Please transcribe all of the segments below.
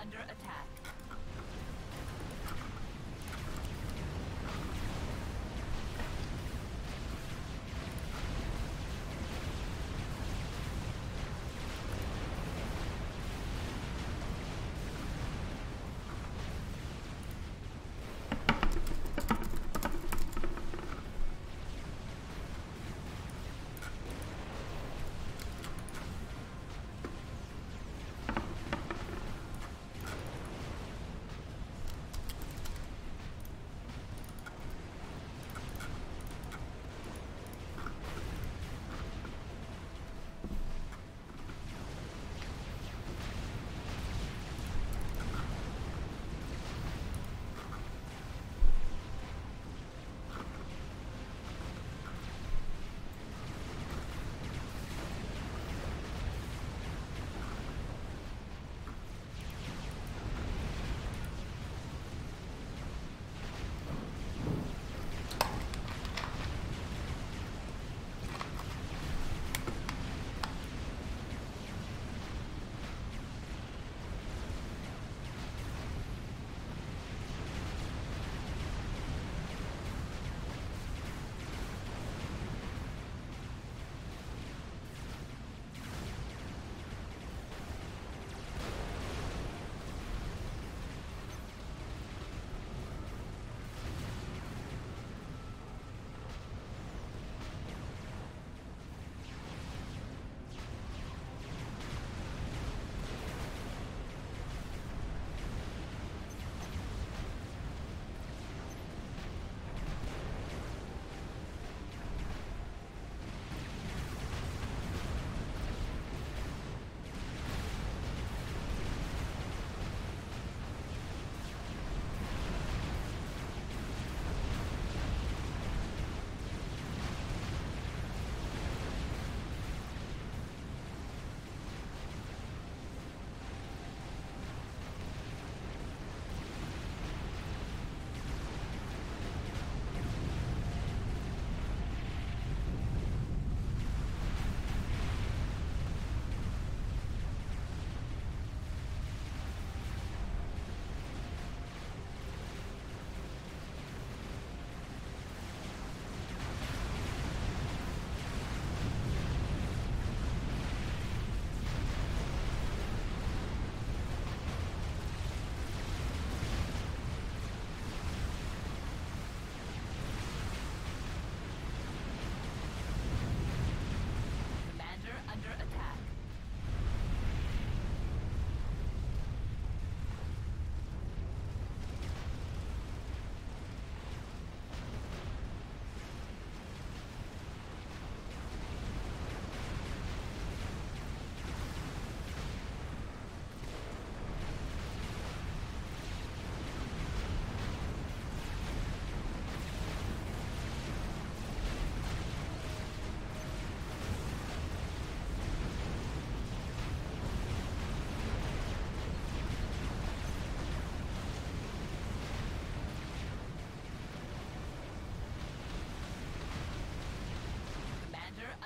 Under attack.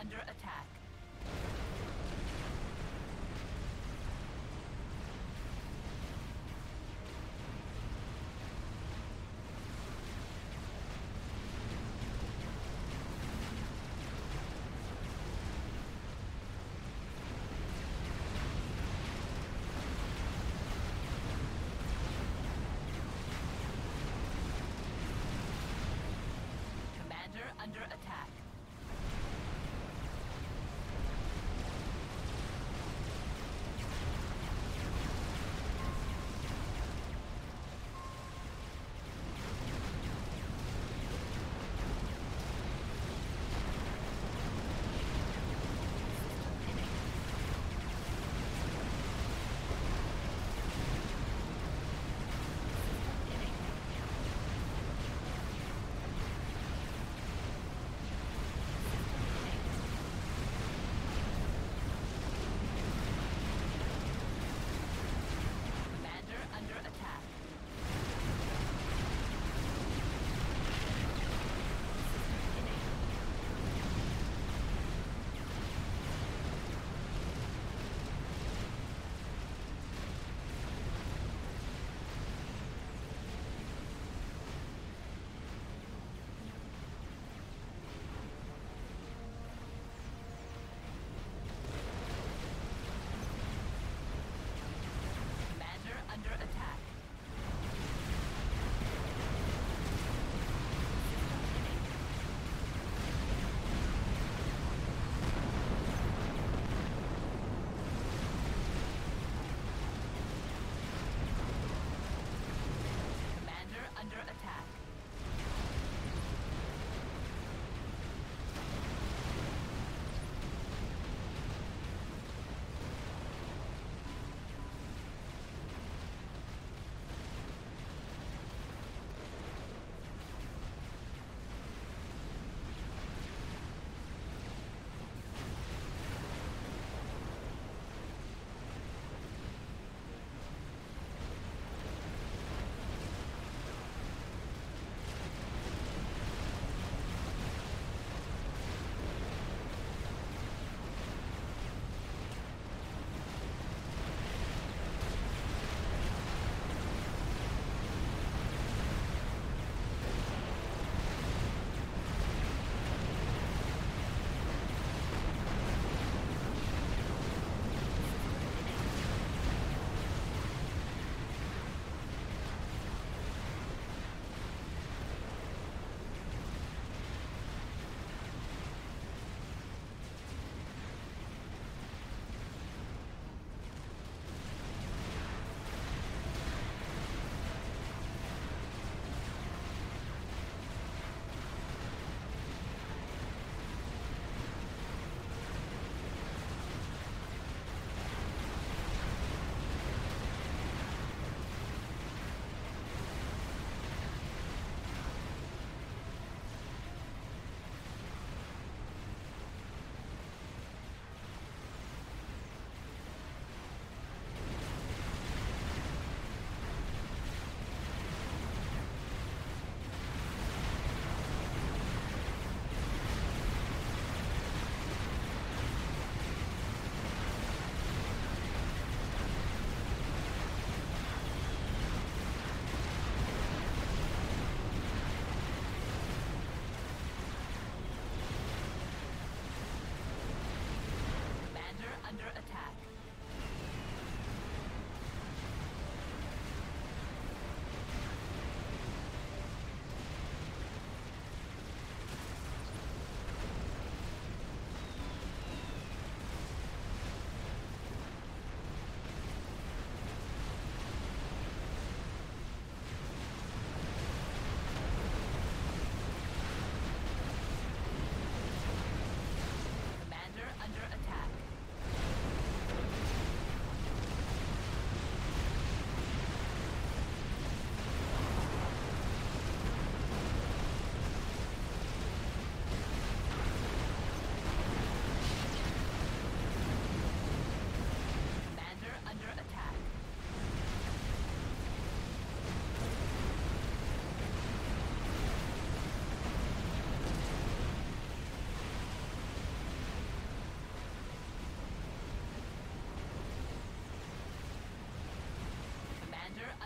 Under attack. Under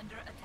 under attack.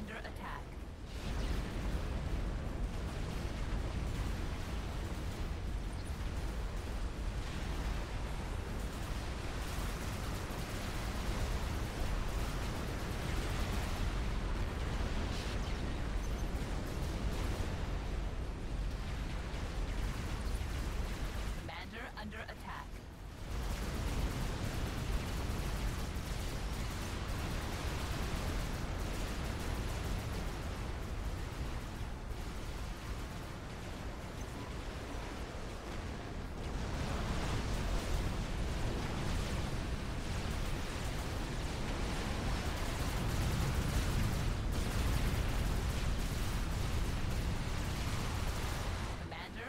Under attack. Commander under attack. Commander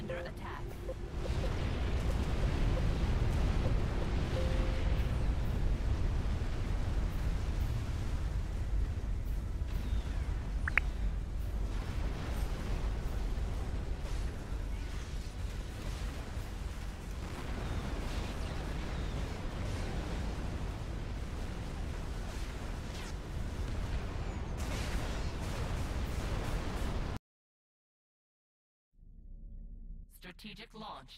Under attack. Strategic launch